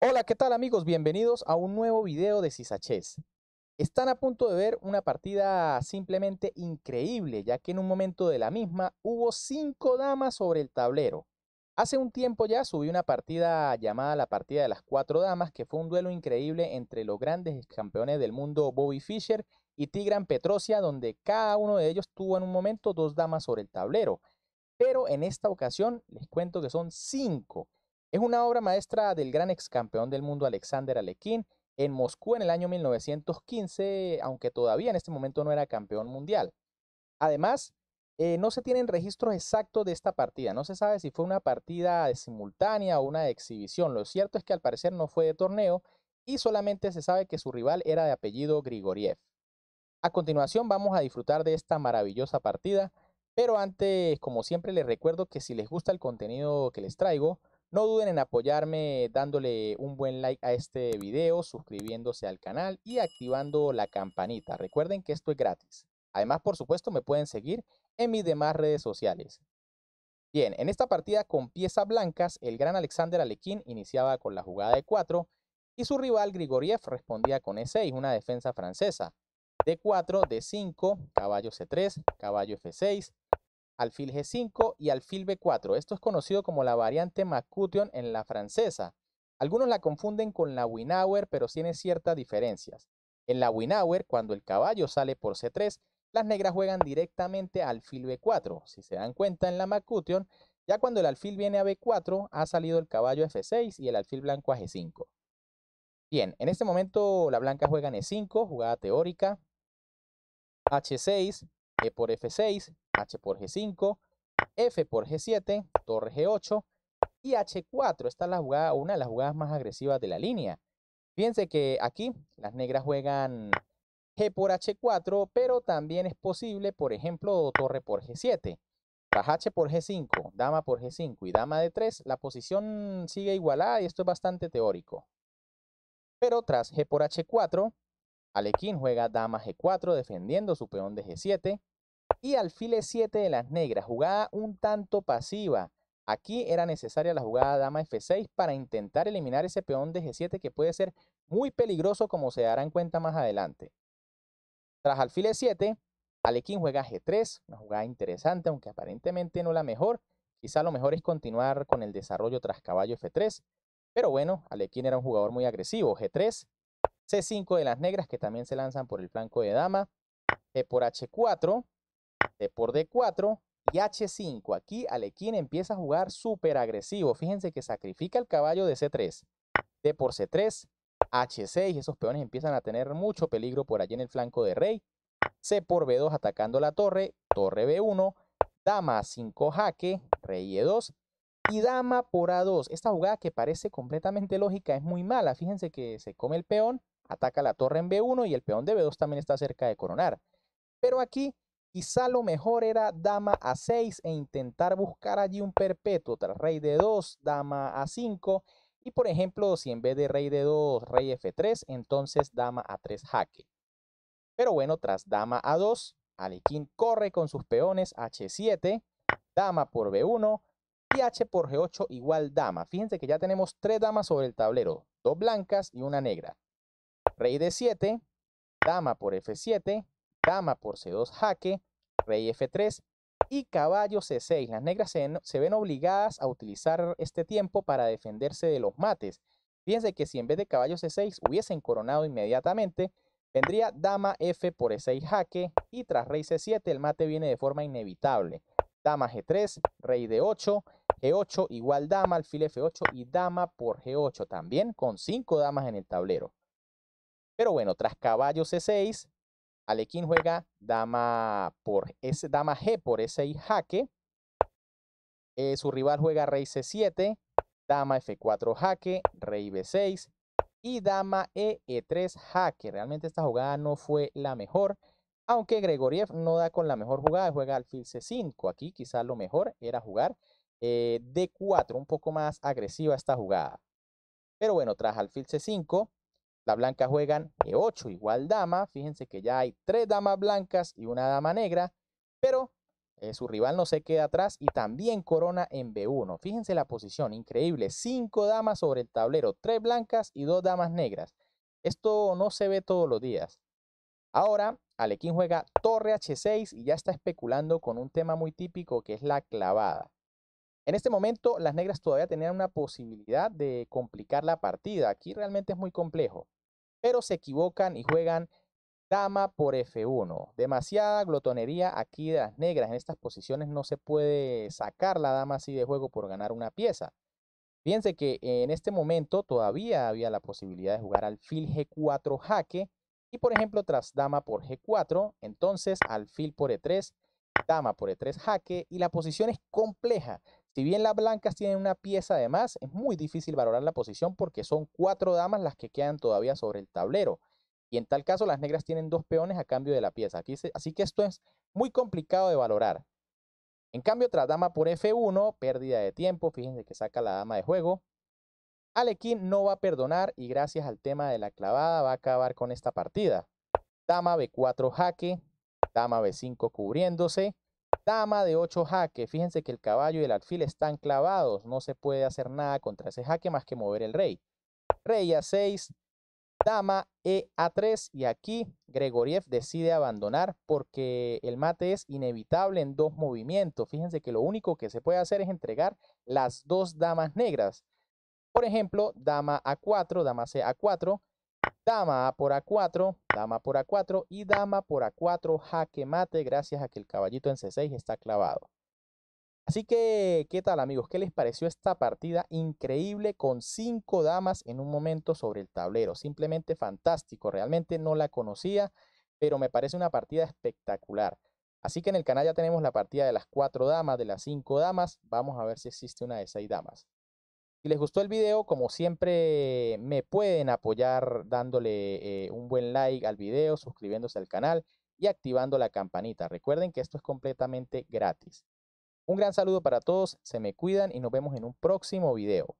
Hola, ¿qué tal amigos? Bienvenidos a un nuevo video de Chess. Están a punto de ver una partida simplemente increíble, ya que en un momento de la misma hubo cinco damas sobre el tablero. Hace un tiempo ya subí una partida llamada la partida de las cuatro damas, que fue un duelo increíble entre los grandes campeones del mundo Bobby Fischer y Tigran Petrosia, donde cada uno de ellos tuvo en un momento dos damas sobre el tablero. Pero en esta ocasión les cuento que son cinco. Es una obra maestra del gran ex campeón del mundo Alexander Alekhine en Moscú en el año 1915, aunque todavía en este momento no era campeón mundial. Además, eh, no se tienen registros exactos de esta partida. No se sabe si fue una partida simultánea o una de exhibición. Lo cierto es que al parecer no fue de torneo y solamente se sabe que su rival era de apellido Grigoriev. A continuación vamos a disfrutar de esta maravillosa partida, pero antes, como siempre, les recuerdo que si les gusta el contenido que les traigo, no duden en apoyarme dándole un buen like a este video, suscribiéndose al canal y activando la campanita. Recuerden que esto es gratis. Además, por supuesto, me pueden seguir en mis demás redes sociales. Bien, en esta partida con piezas blancas, el gran Alexander Alekhine iniciaba con la jugada de 4 y su rival Grigoriev respondía con E6, una defensa francesa. D4, D5, caballo C3, caballo F6, alfil G5 y alfil B4. Esto es conocido como la variante Macution en la francesa. Algunos la confunden con la Winauer, pero tiene ciertas diferencias. En la Winauer, cuando el caballo sale por C3, las negras juegan directamente al alfil B4. Si se dan cuenta en la Macution, ya cuando el alfil viene a B4, ha salido el caballo a F6 y el alfil blanco a G5. Bien, en este momento la blanca juega en E5, jugada teórica, H6, E por F6, H por G5, F por G7, torre G8 y H4. Esta es la jugada, una de las jugadas más agresivas de la línea. Fíjense que aquí las negras juegan G por H4, pero también es posible, por ejemplo, torre por G7. Tras H por G5, dama por G5 y dama de 3, la posición sigue igualada y esto es bastante teórico. Pero tras G por H4, Alekhine juega dama G4 defendiendo su peón de G7, y alfil e7 de las negras, jugada un tanto pasiva. Aquí era necesaria la jugada dama f6 para intentar eliminar ese peón de g7 que puede ser muy peligroso como se darán cuenta más adelante. Tras alfil e7, Alekhine juega g3, una jugada interesante, aunque aparentemente no la mejor. Quizá lo mejor es continuar con el desarrollo tras caballo f3. Pero bueno, Alekhine era un jugador muy agresivo. g3, c5 de las negras que también se lanzan por el flanco de dama. e por h4, D por D4 y H5. Aquí Alekhine empieza a jugar súper agresivo. Fíjense que sacrifica el caballo de C3. D por C3, H6. Esos peones empiezan a tener mucho peligro por allí en el flanco de rey. C por B2 atacando la torre. Torre B1. Dama 5 jaque. Rey E2. Y dama por A2. Esta jugada que parece completamente lógica es muy mala. Fíjense que se come el peón. Ataca la torre en B1 y el peón de B2 también está cerca de coronar. Pero aquí Quizá lo mejor era dama a 6 e intentar buscar allí un perpetuo tras rey de 2, dama a 5 y por ejemplo si en vez de rey de 2, rey f3, entonces dama a 3 jaque. Pero bueno, tras dama a 2, Alekhine corre con sus peones h7, dama por b1 y h por g8 igual dama. Fíjense que ya tenemos tres damas sobre el tablero, dos blancas y una negra. Rey de 7, dama por f7, dama por c2 jaque, rey f3 y caballo c6. Las negras se ven, obligadas a utilizar este tiempo para defenderse de los mates. Fíjense que si en vez de caballo c6 hubiesen coronado inmediatamente, vendría dama f por e6 jaque y tras rey c7 el mate viene de forma inevitable. Dama g3, rey d8, g8 igual dama, alfil f8 y dama por g8 también con 5 damas en el tablero. Pero bueno, tras caballo c6, Alekhine juega dama, por ese, dama G por ese jaque. Eh, su rival juega rey C7, dama F4 jaque, rey B6 y dama E, E3 jaque. Realmente esta jugada no fue la mejor, aunque Gregoriev no da con la mejor jugada, juega alfil C5. Aquí quizás lo mejor era jugar eh, D4, un poco más agresiva esta jugada. Pero bueno, tras alfil C5, la blanca juegan E8 igual dama. Fíjense que ya hay tres damas blancas y una dama negra. Pero eh, su rival no se queda atrás y también corona en B1. Fíjense la posición, increíble. Cinco damas sobre el tablero, tres blancas y dos damas negras. Esto no se ve todos los días. Ahora, Alequín juega torre H6 y ya está especulando con un tema muy típico que es la clavada. En este momento, las negras todavía tenían una posibilidad de complicar la partida. Aquí realmente es muy complejo. Pero se equivocan y juegan dama por F1. Demasiada glotonería aquí de las negras. En estas posiciones no se puede sacar la dama así de juego por ganar una pieza. Fíjense que en este momento todavía había la posibilidad de jugar alfil G4 jaque y por ejemplo tras dama por G4, entonces alfil por E3, dama por E3 jaque y la posición es compleja. Si bien las blancas tienen una pieza de más, es muy difícil valorar la posición porque son cuatro damas las que quedan todavía sobre el tablero. Y en tal caso las negras tienen dos peones a cambio de la pieza. así que esto es muy complicado de valorar. En cambio, tras dama por F1, pérdida de tiempo, fíjense que saca la dama de juego. Alequín no va a perdonar y gracias al tema de la clavada va a acabar con esta partida. Dama B4 jaque, dama B5 cubriéndose, dama de 8 jaque. Fíjense que el caballo y el alfil están clavados, no se puede hacer nada contra ese jaque más que mover el rey. Rey A6, dama e a3 y aquí Gregoriev decide abandonar porque el mate es inevitable en dos movimientos. Fíjense que lo único que se puede hacer es entregar las dos damas negras. Por ejemplo, dama a4, dama c a4, dama por a4, dama por a4 y dama por a4 jaque mate gracias a que el caballito en c6 está clavado. Así que, ¿qué tal amigos? ¿Qué les pareció esta partida increíble con cinco damas en un momento sobre el tablero? Simplemente fantástico, realmente no la conocía, pero me parece una partida espectacular. Así que en el canal ya tenemos la partida de las cuatro damas, de las cinco damas. Vamos a ver si existe una de seis damas. Si les gustó el video, como siempre, me pueden apoyar dándole eh, un buen like al video, suscribiéndose al canal y activando la campanita. Recuerden que esto es completamente gratis. Un gran saludo para todos, se me cuidan y nos vemos en un próximo video.